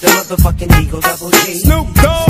The motherfucking Eagle Double G. Snoop Dogg.